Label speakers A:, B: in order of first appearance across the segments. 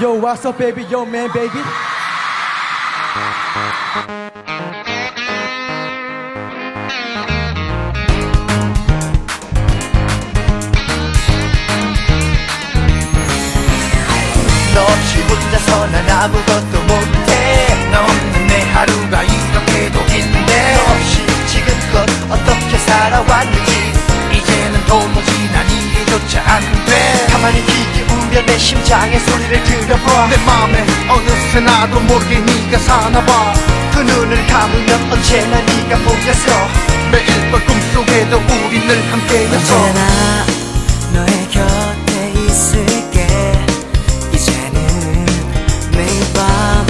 A: Yo, what's up, baby? Yo, man, baby.
B: 너 혼자서 난 아무것도 못해 너 없는 내 하루가 이렇게도 긴데 너 없이 지금껏 어떻게 살아왔는지 이제는 도무지 난 이해조차 안돼 가만히 귀 기울여 내 심장의 소리를 들어봐. 내 맘에 어느새 나도 모르게 네가 사나봐. 그 눈을 감으면 언제나 네가 보여서 매일 밤 꿈속에도 우리 늘 함께였어
C: 언제나 너의 곁에 있을게. 이제는 매일 밤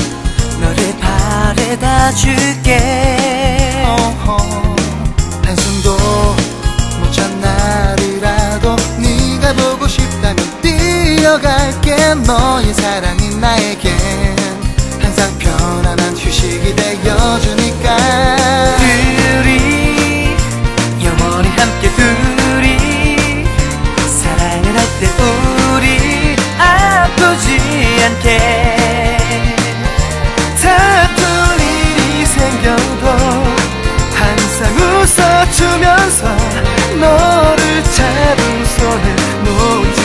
C: 너를 바래다 줄게
B: 너의 사랑이 나에겐 항상 편안한 휴식이 되어주니까.
C: 둘이 영원히 함께 둘이 사랑을 할 때 우리 아프지 않게. 다툴 일이 생겨도 항상 웃어주면서 너를 잡은 손을 놓지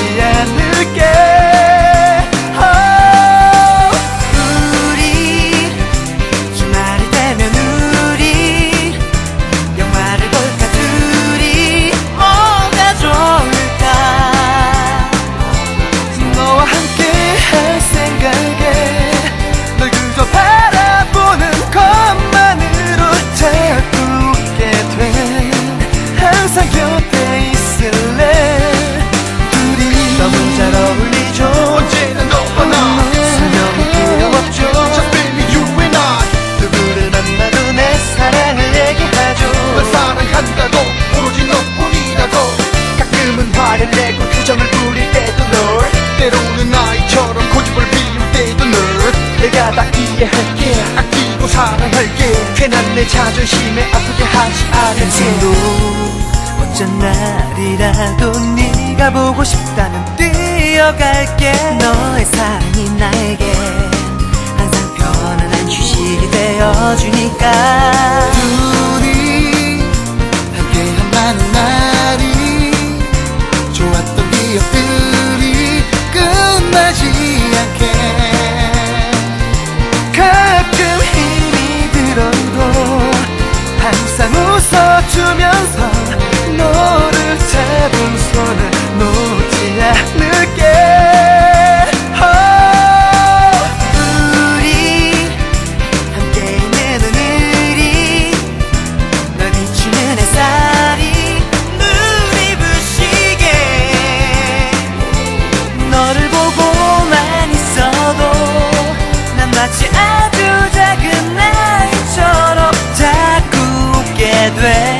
B: 다
C: 이해할게.
B: 아끼고 사랑할게.
C: 괜한 내 자존심에 아프게 하지 않을게. 어쩐 날이라도 네가 보고 싶다면 뛰어갈게. 너의 사랑이 나에게 항상 편안한 휴식이 되어주니까 volver.